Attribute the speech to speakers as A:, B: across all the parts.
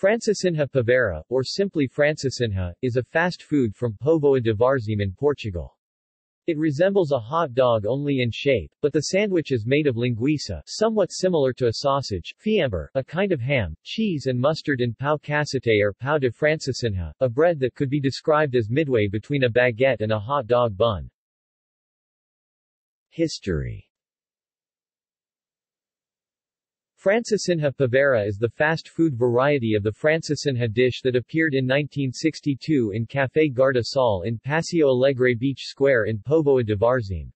A: Francesinha poveira, or simply Francesinha, is a fast food from Póvoa de Varzim in Portugal. It resembles a hot dog only in shape, but the sandwich is made of linguiça, somewhat similar to a sausage, fiambre, a kind of ham, cheese and mustard in pão cacete or pão de francesinha, a bread that could be described as midway between a baguette and a hot dog bun. History Francesinha poveira is the fast food variety of the Francesinha dish that appeared in 1962 in Café Guarda Sol in Passeio Alegre Beach Square in Póvoa de Varzim.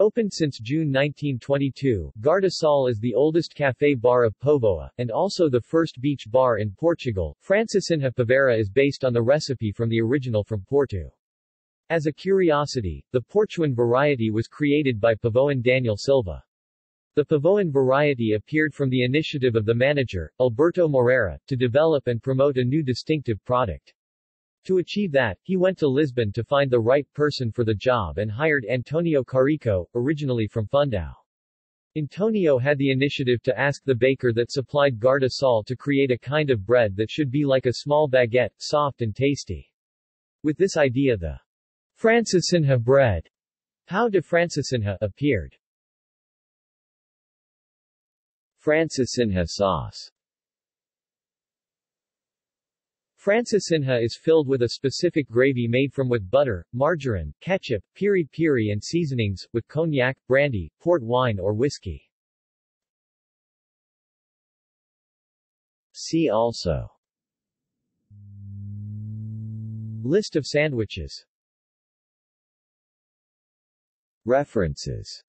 A: Opened since June 1922, Guarda Sol is the oldest café bar of Póvoa, and also the first beach bar in Portugal. Francesinha poveira is based on the recipe from the original from Porto. As a curiosity, the Portuan variety was created by Pavoan Daniel Silva. The Pavoan variety appeared from the initiative of the manager, Alberto Moreira, to develop and promote a new distinctive product. To achieve that, he went to Lisbon to find the right person for the job and hired Antonio Carico, originally from Fundão. Antonio had the initiative to ask the baker that supplied Guarda Sol to create a kind of bread that should be like a small baguette, soft and tasty. With this idea the Francesinha bread, Pão de Francesinha, appeared. Francesinha sauce. Francesinha is filled with a specific gravy made from with butter, margarine, ketchup, piri-piri and seasonings, with cognac, brandy, port wine or whiskey. See also. List of sandwiches. References